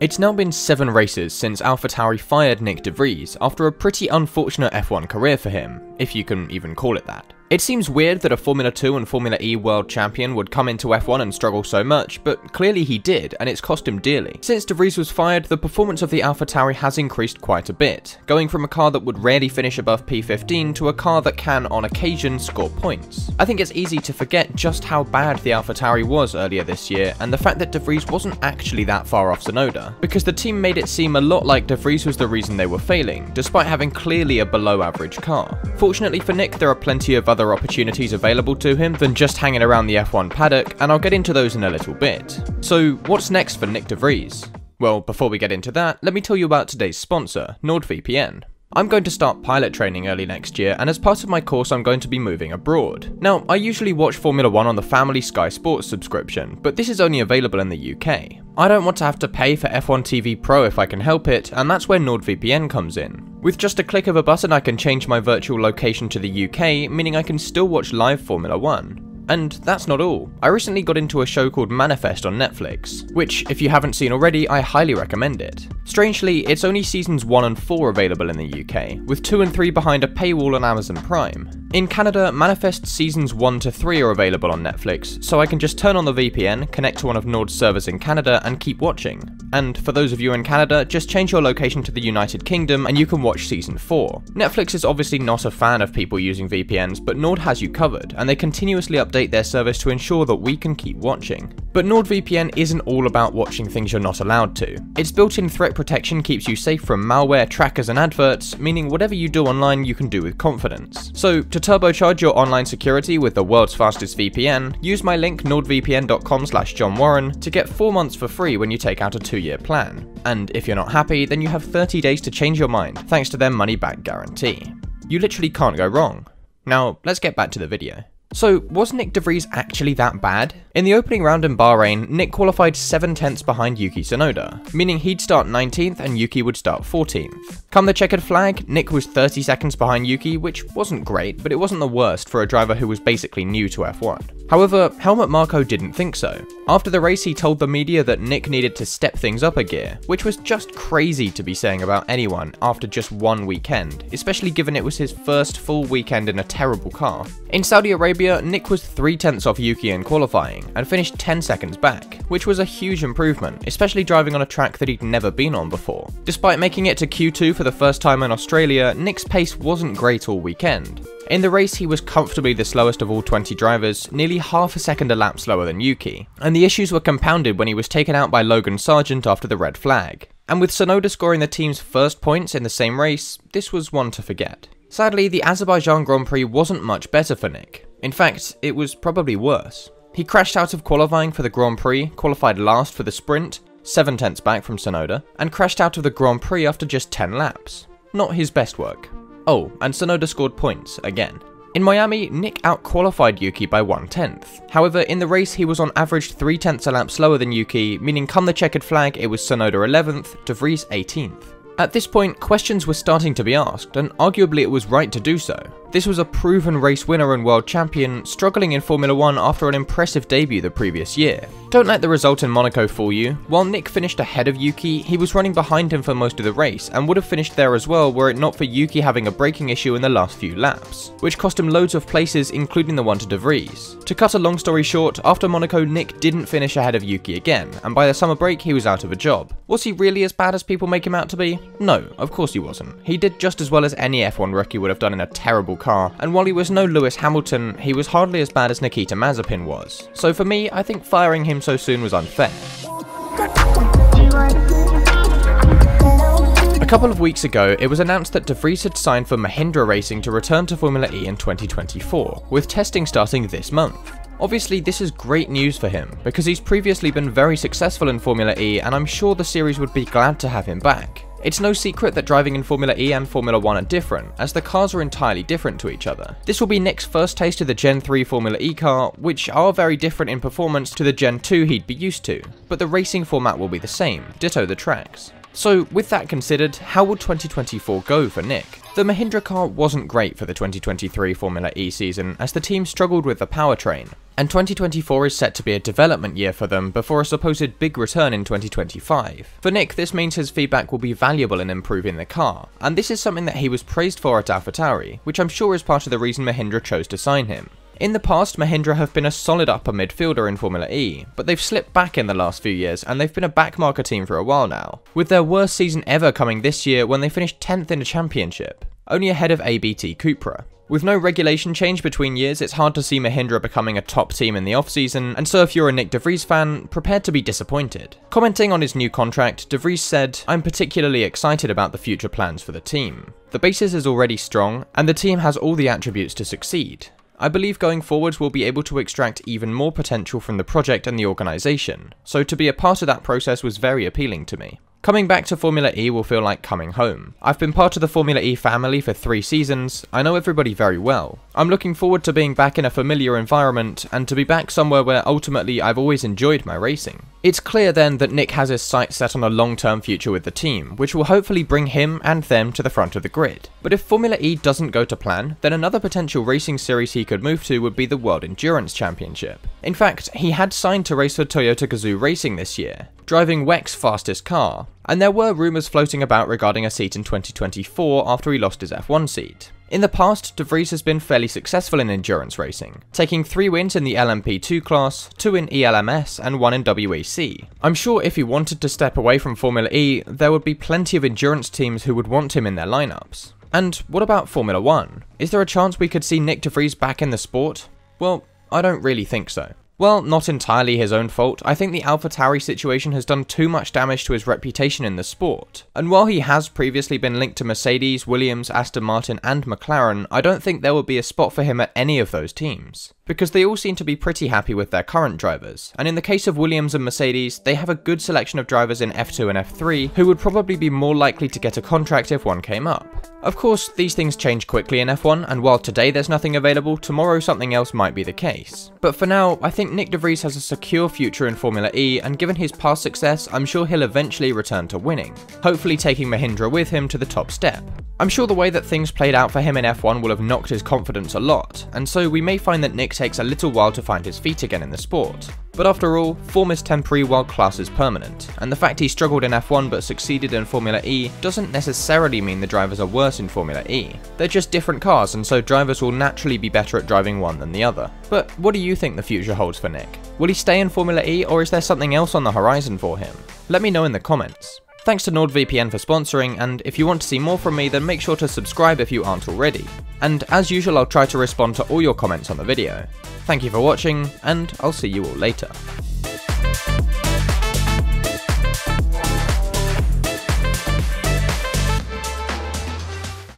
It's now been seven races since AlphaTauri fired Nyck de Vries after a pretty unfortunate F1 career for him, if you can even call it that. It seems weird that a Formula 2 and Formula E world champion would come into F1 and struggle so much, but clearly he did, and it's cost him dearly. Since De Vries was fired, the performance of the AlphaTauri has increased quite a bit, going from a car that would rarely finish above P15 to a car that can, on occasion, score points. I think it's easy to forget just how bad the AlphaTauri was earlier this year, and the fact that De Vries wasn't actually that far off Tsunoda, because the team made it seem a lot like De Vries was the reason they were failing, despite having clearly a below average car. Fortunately for Nyck, there are plenty of other other opportunities available to him than just hanging around the F1 paddock, and I'll get into those in a little bit. So, what's next for Nyck de Vries? Well, before we get into that, let me tell you about today's sponsor, NordVPN. I'm going to start pilot training early next year, and as part of my course, I'm going to be moving abroad. Now, I usually watch Formula 1 on the family Sky Sports subscription, but this is only available in the UK. I don't want to have to pay for F1 TV Pro if I can help it, and that's where NordVPN comes in. With just a click of a button, I can change my virtual location to the UK, meaning I can still watch live Formula 1. And that's not all. I recently got into a show called Manifest on Netflix, which, if you haven't seen already, I highly recommend it. Strangely, it's only seasons 1 and 4 available in the UK, with 2 and 3 behind a paywall on Amazon Prime. In Canada, Manifest seasons 1 to 3 are available on Netflix, so I can just turn on the VPN, connect to one of Nord's servers in Canada, and keep watching. And for those of you in Canada, just change your location to the United Kingdom and you can watch season 4. Netflix is obviously not a fan of people using VPNs, but Nord has you covered, and they continuously update their service to ensure that we can keep watching. But NordVPN isn't all about watching things you're not allowed to. Its built-in threat protection keeps you safe from malware, trackers, and adverts, meaning whatever you do online you can do with confidence. So, to turbocharge your online security with the world's fastest VPN, use my link nordvpn.com slash johnwarren to get 4 months for free when you take out a 2-year plan. And if you're not happy, then you have 30 days to change your mind, thanks to their money-back guarantee. You literally can't go wrong. Now, let's get back to the video. So, was Nyck de Vries actually that bad? In the opening round in Bahrain, Nyck qualified 7 tenths behind Yuki Tsunoda, meaning he'd start 19th and Yuki would start 14th. Come the checkered flag, Nyck was 30 seconds behind Yuki, which wasn't great, but it wasn't the worst for a driver who was basically new to F1. However, Helmut Marko didn't think so. After the race, he told the media that Nyck needed to step things up a gear, which was just crazy to be saying about anyone after just one weekend, especially given it was his first full weekend in a terrible car. In Saudi Arabia, Nyck was 3 tenths off Yuki in qualifying, and finished 10 seconds back, which was a huge improvement, especially driving on a track that he'd never been on before. Despite making it to Q2 for the first time in Australia, Nyck's pace wasn't great all weekend. In the race, he was comfortably the slowest of all 20 drivers, nearly half a second a lap slower than Yuki, and the issues were compounded when he was taken out by Logan Sargeant after the red flag. And with Tsunoda scoring the team's first points in the same race, this was one to forget. Sadly, the Azerbaijan Grand Prix wasn't much better for Nick. In fact, it was probably worse. He crashed out of qualifying for the Grand Prix, qualified last for the sprint, 7 tenths back from Tsunoda, and crashed out of the Grand Prix after just 10 laps. Not his best work. Oh, and Tsunoda scored points again. In Miami, Nyck outqualified Yuki by one tenth. However, in the race, he was on average three tenths a lap slower than Yuki, meaning come the checkered flag, it was Tsunoda 11th, De Vries 18th. At this point, questions were starting to be asked, and arguably it was right to do so. This was a proven race winner and world champion, struggling in Formula 1 after an impressive debut the previous year. Don't let the result in Monaco fool you. While Nyck finished ahead of Yuki, he was running behind him for most of the race, and would have finished there as well were it not for Yuki having a braking issue in the last few laps, which cost him loads of places including the one to De Vries. To cut a long story short, after Monaco Nyck didn't finish ahead of Yuki again, and by the summer break he was out of a job. Was he really as bad as people make him out to be? No, of course he wasn't. He did just as well as any F1 rookie would have done in a terrible car, and while he was no Lewis Hamilton, he was hardly as bad as Nikita Mazepin was. So for me, I think firing him so soon was unfair. A couple of weeks ago, it was announced that De Vries had signed for Mahindra Racing to return to Formula E in 2024, with testing starting this month. Obviously, this is great news for him, because he's previously been very successful in Formula E, and I'm sure the series would be glad to have him back. It's no secret that driving in Formula E and Formula 1 are different, as the cars are entirely different to each other. This will be Nyck's first taste of the Gen 3 Formula E car, which are very different in performance to the Gen 2 he'd be used to, but the racing format will be the same, ditto the tracks. So with that considered, how will 2024 go for Nyck? The Mahindra car wasn't great for the 2023 Formula E season as the team struggled with the powertrain, and 2024 is set to be a development year for them before a supposed big return in 2025. For Nyck, this means his feedback will be valuable in improving the car, and this is something that he was praised for at AlphaTauri, which I'm sure is part of the reason Mahindra chose to sign him. In the past, Mahindra have been a solid upper midfielder in Formula E, but they've slipped back in the last few years and they've been a backmarker team for a while now, with their worst season ever coming this year when they finished 10th in the championship, only ahead of ABT Cupra. With no regulation change between years, it's hard to see Mahindra becoming a top team in the off-season, and so if you're a Nyck De Vries fan, prepare to be disappointed. Commenting on his new contract, De Vries said, I'm particularly excited about the future plans for the team. The basis is already strong, and the team has all the attributes to succeed. I believe going forwards we'll be able to extract even more potential from the project and the organisation, so to be a part of that process was very appealing to me. Coming back to Formula E will feel like coming home. I've been part of the Formula E family for three seasons, I know everybody very well. I'm looking forward to being back in a familiar environment, and to be back somewhere where ultimately I've always enjoyed my racing. It's clear then that Nyck has his sights set on a long-term future with the team, which will hopefully bring him and them to the front of the grid. But if Formula E doesn't go to plan, then another potential racing series he could move to would be the World Endurance Championship. In fact, he had signed to race for Toyota Gazoo Racing this year, driving WEC's fastest car, and there were rumours floating about regarding a seat in 2024 after he lost his F1 seat. In the past, De Vries has been fairly successful in endurance racing, taking 3 wins in the LMP2 class, 2 in ELMS, and 1 in WEC. I'm sure if he wanted to step away from Formula E, there would be plenty of endurance teams who would want him in their lineups. And what about Formula 1? Is there a chance we could see Nyck De Vries back in the sport? Well, I don't really think so. Well, not entirely his own fault, I think the AlphaTauri situation has done too much damage to his reputation in the sport. And while he has previously been linked to Mercedes, Williams, Aston Martin and McLaren, I don't think there will be a spot for him at any of those teams because they all seem to be pretty happy with their current drivers, and in the case of Williams and Mercedes, they have a good selection of drivers in F2 and F3 who would probably be more likely to get a contract if one came up. Of course, these things change quickly in F1, and while today there's nothing available, tomorrow something else might be the case. But for now, I think Nyck De Vries has a secure future in Formula E, and given his past success, I'm sure he'll eventually return to winning, hopefully taking Mahindra with him to the top step. I'm sure the way that things played out for him in F1 will have knocked his confidence a lot, and so we may find that Nyck takes a little while to find his feet again in the sport. But after all, form is temporary while class is permanent, and the fact he struggled in F1 but succeeded in Formula E doesn't necessarily mean the drivers are worse in Formula E. They're just different cars, and so drivers will naturally be better at driving one than the other. But what do you think the future holds for Nyck? Will he stay in Formula E, or is there something else on the horizon for him? Let me know in the comments. Thanks to NordVPN for sponsoring, and if you want to see more from me then make sure to subscribe if you aren't already. And as usual I'll try to respond to all your comments on the video. Thank you for watching, and I'll see you all later.